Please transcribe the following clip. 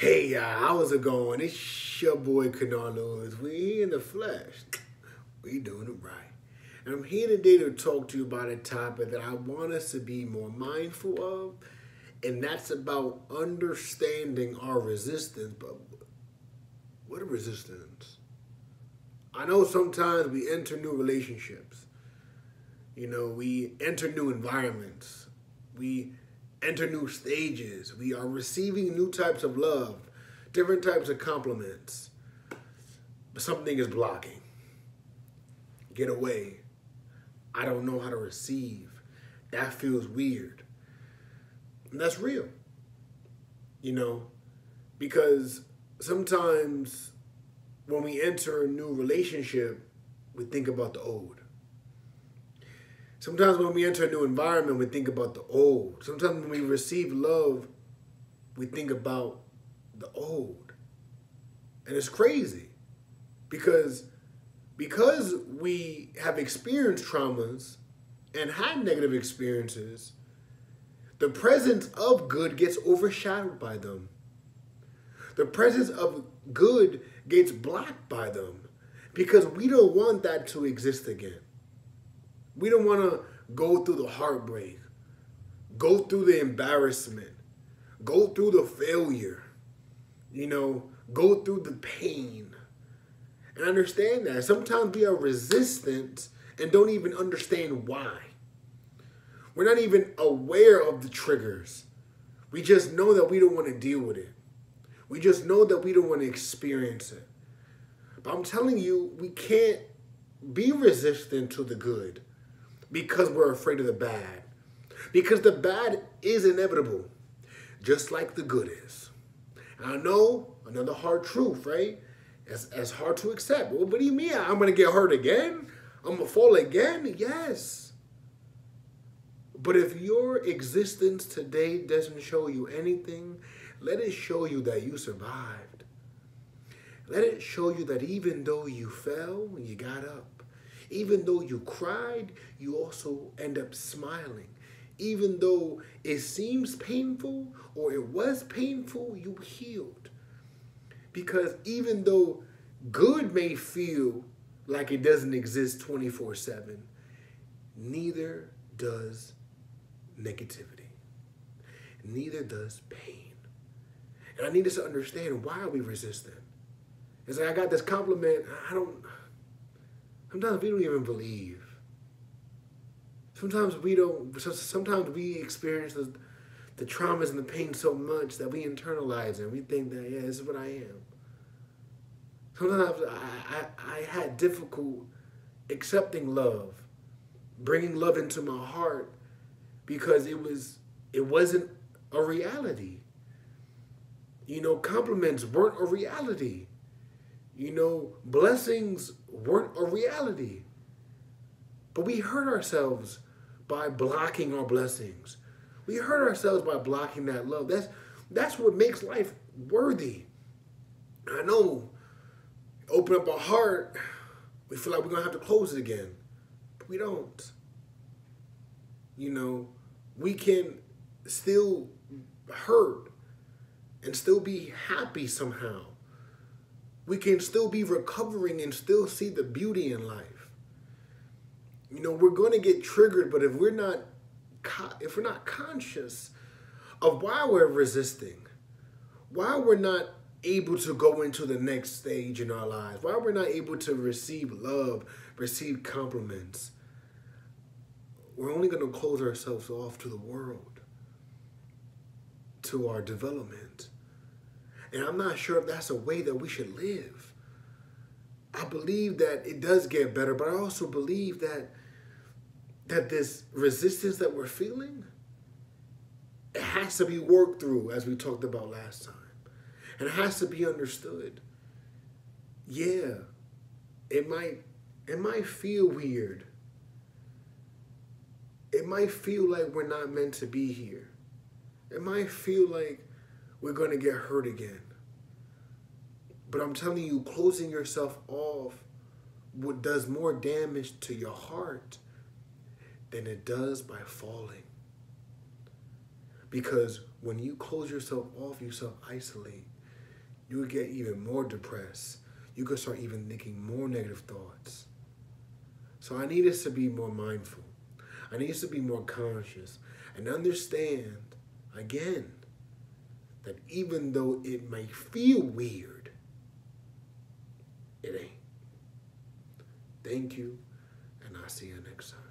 Hey, uh, how's it going? It's your boy Kanard Lewis. We in the flesh. We doing it right. And I'm here today to talk to you about a topic that I want us to be more mindful of, and that's about understanding our resistance. But what a resistance? I know sometimes we enter new relationships. You know, we enter new environments. We enter new stages. We are receiving new types of love, different types of compliments. But something is blocking. Get away. I don't know how to receive. That feels weird. And that's real. You know, because sometimes when we enter a new relationship, we think about the old. Sometimes when we enter a new environment, we think about the old. Sometimes when we receive love, we think about the old. And it's crazy because because we have experienced traumas and had negative experiences, the presence of good gets overshadowed by them. The presence of good gets blocked by them because we don't want that to exist again. We don't want to go through the heartbreak, go through the embarrassment, go through the failure, you know, go through the pain. And understand that. Sometimes we are resistant and don't even understand why. We're not even aware of the triggers. We just know that we don't want to deal with it. We just know that we don't want to experience it. But I'm telling you, we can't be resistant to the good because we're afraid of the bad. Because the bad is inevitable, just like the good is. And I know another hard truth, right? As, as hard to accept. Well, what do you mean? I'm going to get hurt again? I'm going to fall again? Yes. But if your existence today doesn't show you anything, let it show you that you survived. Let it show you that even though you fell, you got up. Even though you cried, you also end up smiling. Even though it seems painful or it was painful, you healed. Because even though good may feel like it doesn't exist 24 7, neither does negativity. Neither does pain. And I need us to understand why we resist resistant? It's like I got this compliment, I don't Sometimes we don't even believe. Sometimes we don't. Sometimes we experience the, the traumas and the pain so much that we internalize it. We think that yeah, this is what I am. Sometimes I, I, I had difficult accepting love, bringing love into my heart because it was it wasn't a reality. You know, compliments weren't a reality. You know, blessings weren't a reality. But we hurt ourselves by blocking our blessings. We hurt ourselves by blocking that love. That's that's what makes life worthy. I know, open up our heart, we feel like we're gonna have to close it again. But we don't. You know, we can still hurt and still be happy somehow we can still be recovering and still see the beauty in life. You know, we're going to get triggered, but if we're not if we're not conscious of why we're resisting, why we're not able to go into the next stage in our lives, why we're not able to receive love, receive compliments, we're only going to close ourselves off to the world, to our development. And I'm not sure if that's a way that we should live. I believe that it does get better, but I also believe that that this resistance that we're feeling, it has to be worked through, as we talked about last time. And it has to be understood. Yeah, it might it might feel weird. It might feel like we're not meant to be here. It might feel like we're going to get hurt again. But I'm telling you, closing yourself off what does more damage to your heart than it does by falling. Because when you close yourself off, you self isolate. you get even more depressed. You could start even thinking more negative thoughts. So I need us to be more mindful. I need us to be more conscious and understand, again, that even though it may feel weird, it ain't. Thank you, and I'll see you next time.